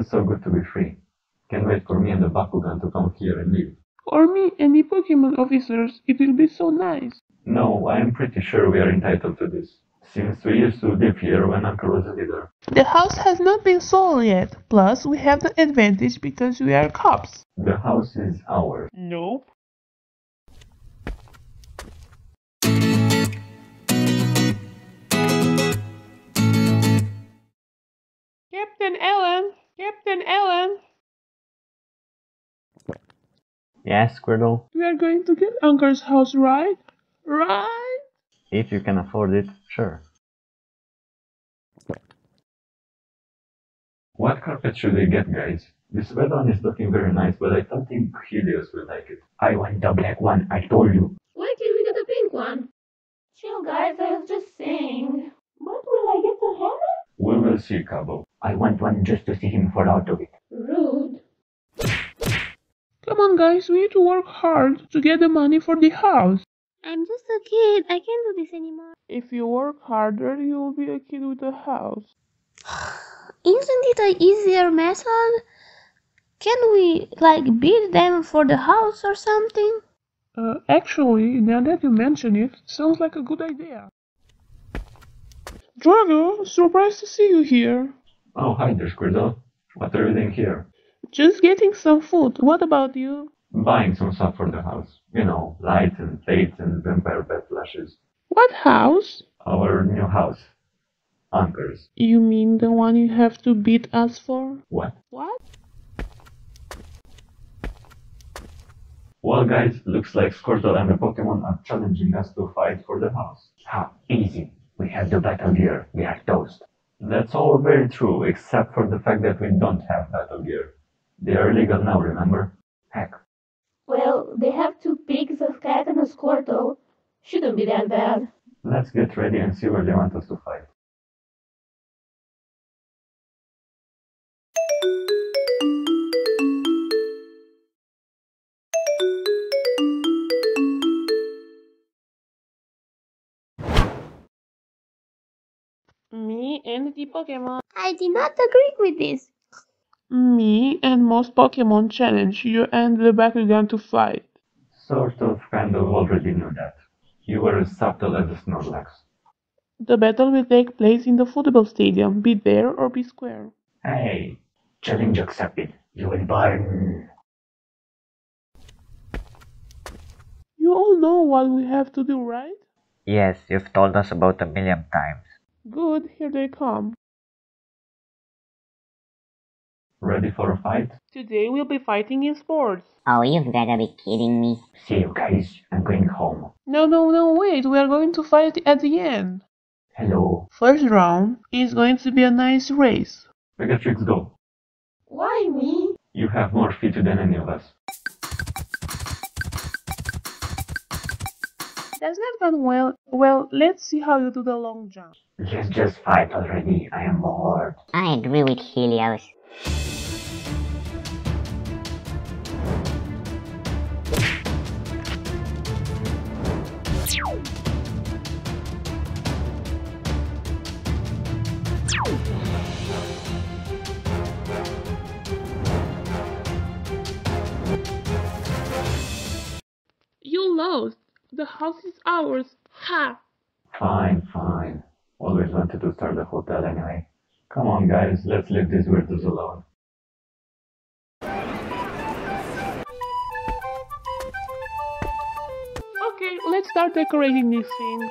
Feels so good to be free. Can't wait for me and the Bakugan to come here and live. For me and the Pokemon officers, it will be so nice. No, I am pretty sure we are entitled to this, since we used to live here when Unkar was a leader. The house has not been sold yet. Plus, we have the advantage because we are cops. The house is ours. Nope. Captain Allen! Captain Allen! Yes, Squirtle? We are going to get Unkar's house, right? Right? If you can afford it, sure. What carpet should we get, guys? This red one is looking very nice, but I don't think Helios will like it. I want the black one, I told you. Why can't we get the pink one? Chill, guys, I was just saying. But will I get to have it? We see, Cabo. I want one just to see him fall out of it. Rude. Come on, guys, we need to work hard to get the money for the house. I'm just a kid. I can't do this anymore. If you work harder, you will be a kid with a house. Isn't it an easier method? Can we, like, beat them for the house or something? Uh, actually, now that you mention it, sounds like a good idea. Drago, surprised to see you here. Oh, hi there, Squirtle. What are you doing here? Just getting some food. What about you? Buying some stuff for the house. You know, lights and plates and vampire bed flashes. What house? Our new house. Unkar's. You mean the one you have to beat us for? What? What? Well, guys, looks like Squirtle and the Pokemon are challenging us to fight for the house. Ha, easy. We have the battle gear. We are toast. That's all very true, except for the fact that we don't have battle gear. They are illegal now, remember? Heck, Well, they have two pigs, a cat, and a Squirtle. Shouldn't be that bad. Let's get ready and see where they want us to fight. Me and the Pokemon. I did not agree with this. Me and most Pokemon challenge you and the Bakugan to fight. Sort of, kind of already knew that. You were as subtle as a Snorlax. The battle will take place in the football stadium. Be there or be square. hey, challenge accepted. You will burn. You all know what we have to do, right? Yes, you've told us about a million times. Good, here they come. Ready for a fight? Today we'll be fighting in sports. Oh, you've gotta be kidding me. See you guys. I'm going home. No, no, no, wait, we are going to fight at the end. Hello. First round is going to be a nice race. Megatrix, go. Why me? You have more feet than any of us. That's not gone well. Well, let's see how you do the long jump. Let's just fight already. I am bored. I agree with Helios. You lost. The house is ours. Ha! Fine, fine. Always wanted to start a hotel anyway. Come on, guys, let's leave these weirdos alone. Okay, let's start decorating this thing.